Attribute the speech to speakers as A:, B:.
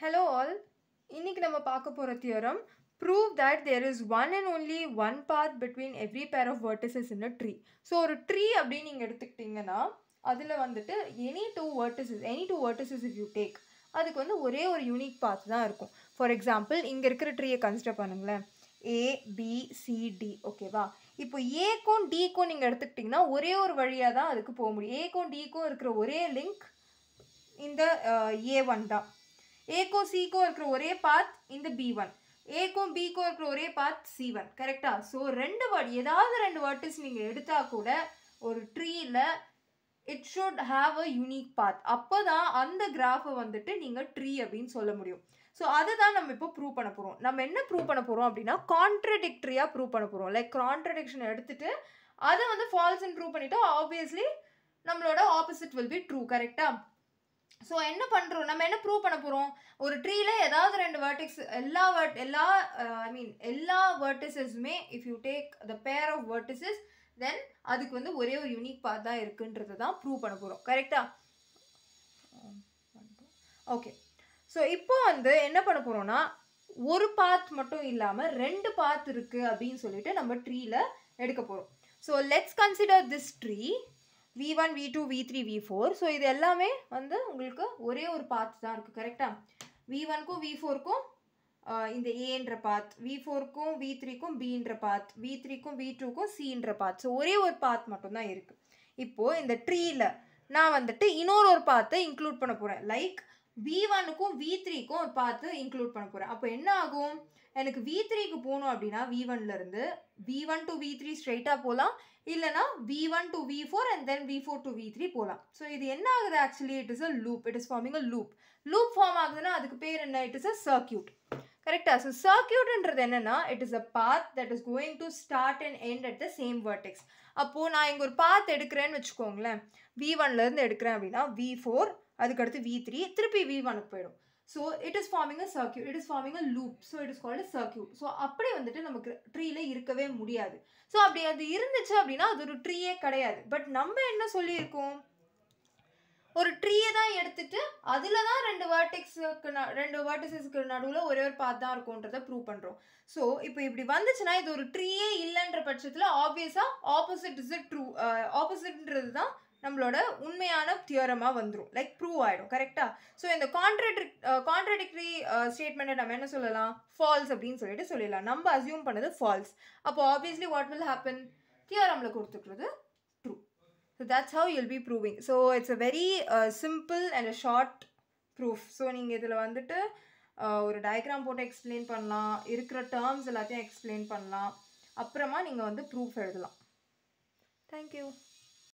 A: Hello all இன்னைக்கு நம்ம பார்க்க போகிற theorem prove that there is one and only one path between every pair of vertices in a tree so ஒரு tree அப்படின்னு நீங்கள் எடுத்துக்கிட்டிங்கன்னா அதில் வந்துட்டு any two vertices any two vertices if you take அதுக்கு வந்து ஒரே ஒரு யூனிக் பாத் தான் இருக்கும். ஃபார் எக்ஸாம்பிள் இங்கே இருக்கிற ட்ரீயை கன்சிடர் பண்ணுங்களேன். ஏ பி சி டி ஓகேவா இப்போ ஏக்கும் டிக்கும் நீங்கள் எடுத்துக்கிட்டிங்கன்னா ஒரே ஒரு வழியாக தான் அதுக்கு போக முடியும். ஏக்கும் டிக்கும் இருக்கிற ஒரே லிங்க் இந்த ஏ ஒன் தான். ஏக்கும் சிக்கும் இருக்கிற ஒரே பாத் இந்த பி ஒன் ஏக்கும் பிக்கும் இருக்கிற ஒரே பாத் சி ஒன் கரெக்டா ஸோ ரெண்டு வேர்ட் ஏதாவது ரெண்டு வேர்ட்ஸ் நீங்கள் எடுத்தால் கூட ஒரு ட்ரீயில் it should have a unique path அப்போ தான் அந்த கிராஃபை வந்துட்டு நீங்கள் ட்ரீ அப்படின்னு சொல்ல முடியும். ஸோ அதை தான் நம்ம இப்போ ப்ரூவ் பண்ண போகிறோம் நம்ம என்ன ப்ரூவ் பண்ண போகிறோம் அப்படின்னா கான்ட்ரடிக்டரியாக ப்ரூவ் பண்ண போகிறோம் லைக் கான்ட்ரடிக்ஷன் எடுத்துட்டு அதை வந்து ஃபால்ஸ்ன்னு ப்ரூவ் பண்ணிவிட்டு ஆப்வியஸ்லி நம்மளோட ஆப்போசிட் வில் பி ட்ரூ கரெக்டாக ஸோ என்ன பண்ணுறோம் நம்ம என்ன ப்ரூவ் பண்ண போகிறோம் ஒரு ட்ரீல ஏதாவது ரெண்டு வேர்டிக்ஸ் எல்லா வேர்ட் எல்லா uh, ஐ மீன் எல்லா வேர்டிசஸுமே if you take the pair of vertices தென் அதுக்கு வந்து ஒரே ஒரு யூனிக் பாத் தான் இருக்குன்றது தான் ப்ரூவ் பண்ண போகிறோம் கரெக்டா ஓகே ஸோ இப்போ வந்து என்ன பண்ண போகிறோம்னா ஒரு பாத் மட்டும் இல்லாமல் ரெண்டு பாத் இருக்குது அப்படின்னு சொல்லிட்டு நம்ம ட்ரீல எடுக்க போகிறோம் so let's consider this tree V one V two V three V four so இது எல்லாமே வந்து உங்களுக்கு ஒரே ஒரு பாத் தான் இருக்குது கரெக்டாக வி ஒன்க்கும் வி ஃபோருக்கும் இந்த ஏன்ற பாத் வி ஃபோருக்கும் வி த்ரீக்கும் பின்ற பாத் வி த்ரீக்கும் வி டூக்கும் சின்ற பாத் ஸோ ஒரே ஒரு பாத் மட்டும்தான் இருக்குது இப்போது இந்த ட்ரீயில் நான் வந்துட்டு இன்னொரு ஒரு பாத்தை இன்க்ளூட் பண்ண போகிறேன் லைக் வி ஒனுக்கும் வி த்ரீக்கும் ஒரு பார்த்து இன்க்ளூட் பண்ண போகிறேன் அப்போ என்ன ஆகும்? எனக்கு வி த்ரீக்கு போகணும் அப்படின்னா வி ஒன்லேருந்து V one to V three ஸ்ட்ரைட்டாக போகலாம். இல்லைனா V one to V four and then V four to V three போகலாம். ஸோ இது என்ன ஆகுது actually it is a loop it is forming a loop loop form ஆகுதுன்னா அதுக்கு பேர் என்ன? இட் இஸ் அ சர்க்கியூட் கரெக்டாக ஸோ சர்க்கியூட்ன்றது என்னென்னா it is a path that is going to start and end at the same vertex அப்போது நான் இங்கே ஒரு பாத் எடுக்கிறேன்னு வச்சுக்கோங்களேன். வி ஒன்லேருந்து எடுக்கிறேன் அப்படின்னா வி ஃபோர் அதுக்கடுத்து வி த்ரீ திருப்பி வி ஒனுக்கு போயிடும். So it is forming a circuit it is forming a loop so it is called circuit so அப்படி வந்துட்டு நமக்கு ட்ரீல இருக்கவே முடியாது. ஸோ அப்படி அது இருந்துச்சு அப்படின்னா அது ஒரு ட்ரீயே கிடையாது. பட் நம்ம என்ன சொல்லியிருக்கோம்? ஒரு ட்ரீயை தான் எடுத்துட்டு அதில் தான் ரெண்டு வேர்டெக்ஸுக்கு ரெண்டு வேர்டிசஸ்க்கு நடுவில் ஒரே ஒரு பாத் தான் இருக்கும்ன்றதை ப்ரூவ் பண்ணுறோம் ஸோ இப்போ இப்படி வந்துச்சுன்னா இது ஒரு ட்ரீயே இல்லைன்ற பட்சத்தில் ஆப்வியஸாக ஆப்போசிட் இஸ் ட்ரூ ஆப்போசிட்ன்றது தான் நம்மளோட உண்மையான தியரமாக வந்துடும் லைக் ப்ரூவ் ஆகிடும் கரெக்டாக ஸோ இந்த கான்ட்ரடிக் கான்ட்ரடிக்டரி ஸ்டேட்மெண்ட்டை நம்ம என்ன சொல்லலாம்? ஃபால்ஸ் அப்படின்னு சொல்லிட்டு சொல்லிடலாம். நம்ம அசியூம் பண்ணது ஃபால்ஸ் அப்போ ஆப்வியஸ்லி வாட் வில் ஹேப்பன் தியரமில் கொடுத்துக்கிறது true so that's how you'll be proving so it's a very simple and a short proof so நீங்கள் இதில் வந்துட்டு uh, ஒரு டயக்ராம் போட்டு எக்ஸ்பிளைன் பண்ணலாம். இருக்கிற டேர்ம்ஸ் எல்லாத்தையும் எக்ஸ்பிளைன் பண்ணலாம். அப்புறமா நீங்கள் வந்து ப்ரூஃப் எழுதலாம். தேங்க்யூ